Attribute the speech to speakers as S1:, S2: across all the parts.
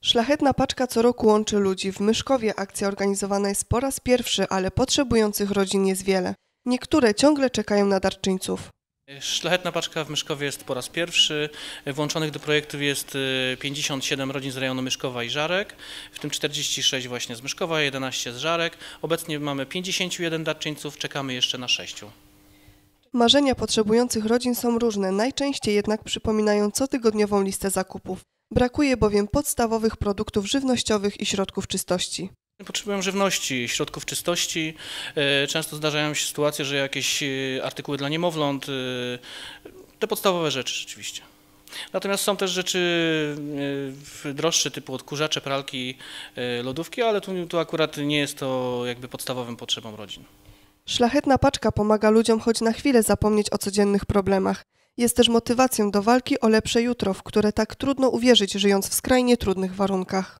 S1: Szlachetna paczka co roku łączy ludzi. W Myszkowie akcja organizowana jest po raz pierwszy, ale potrzebujących rodzin jest wiele. Niektóre ciągle czekają na darczyńców.
S2: Szlachetna paczka w Myszkowie jest po raz pierwszy. Włączonych do projektu jest y, 57 rodzin z rejonu Myszkowa i Żarek, w tym 46 właśnie z Myszkowa, 11 z Żarek. Obecnie mamy 51 darczyńców, czekamy jeszcze na 6.
S1: Marzenia potrzebujących rodzin są różne, najczęściej jednak przypominają cotygodniową listę zakupów. Brakuje bowiem podstawowych produktów żywnościowych i środków czystości.
S2: Potrzebują żywności, środków czystości. E, Często zdarzają się sytuacje, że jakieś e, artykuły dla niemowląt, e, te podstawowe rzeczy rzeczywiście. Natomiast są też rzeczy droższe typu odkurzacze, pralki, lodówki, ale tu, tu akurat nie jest to jakby podstawowym potrzebom rodzin.
S1: Szlachetna paczka pomaga ludziom choć na chwilę zapomnieć o codziennych problemach. Jest też motywacją do walki o lepsze jutro, w które tak trudno uwierzyć, żyjąc w skrajnie trudnych warunkach.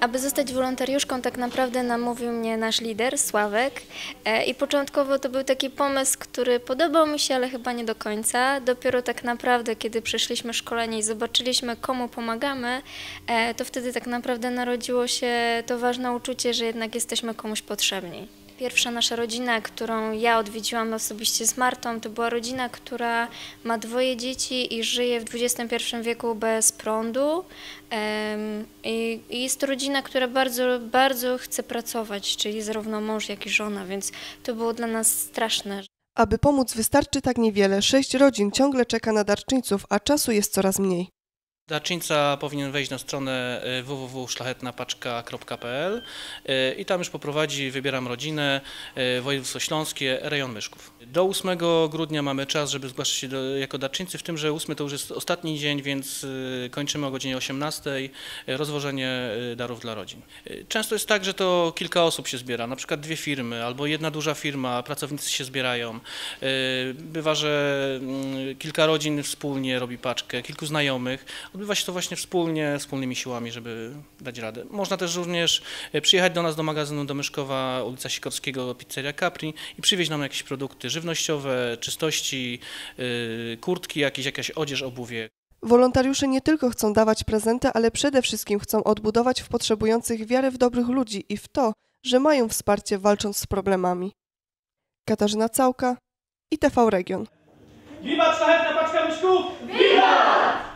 S3: Aby zostać wolontariuszką, tak naprawdę namówił mnie nasz lider, Sławek. E, I początkowo to był taki pomysł, który podobał mi się, ale chyba nie do końca. Dopiero tak naprawdę, kiedy przeszliśmy szkolenie i zobaczyliśmy, komu pomagamy, e, to wtedy tak naprawdę narodziło się to ważne uczucie, że jednak jesteśmy komuś potrzebni. Pierwsza nasza rodzina, którą ja odwiedziłam osobiście z Martą, to była rodzina, która ma dwoje dzieci i żyje w XXI wieku bez prądu. I jest to rodzina, która bardzo, bardzo chce pracować, czyli zarówno mąż, jak i żona, więc to było dla nas straszne.
S1: Aby pomóc wystarczy tak niewiele. Sześć rodzin ciągle czeka na darczyńców, a czasu jest coraz mniej.
S2: Darczyńca powinien wejść na stronę y, www.szlachetnapaczka.pl y, i tam już poprowadzi Wybieram rodzinę, y, województwo śląskie, rejon Myszków. Do 8 grudnia mamy czas, żeby zgłaszać się do, jako darczyńcy, w tym, że 8 to już jest ostatni dzień, więc kończymy o godzinie 18 y, rozwożenie darów dla rodzin. Często jest tak, że to kilka osób się zbiera, na przykład dwie firmy albo jedna duża firma, pracownicy się zbierają. Bywa, że mm, kilka rodzin wspólnie robi paczkę, kilku znajomych. Odbywa się to właśnie wspólnie, wspólnymi siłami, żeby dać radę. Można też również e, przyjechać do nas do magazynu do Myszkowa, ulica Sikorskiego, pizzeria Capri i przywieźć nam jakieś produkty żywnościowe, czystości, y, kurtki, jakieś, jakaś odzież, obuwie.
S1: Wolontariusze nie tylko chcą dawać prezenty, ale przede wszystkim chcą odbudować w potrzebujących wiarę w dobrych ludzi i w to, że mają wsparcie walcząc z problemami. Katarzyna Całka, ITV Region.
S4: Wiwat szlachetna paczka myszków! Wiwat!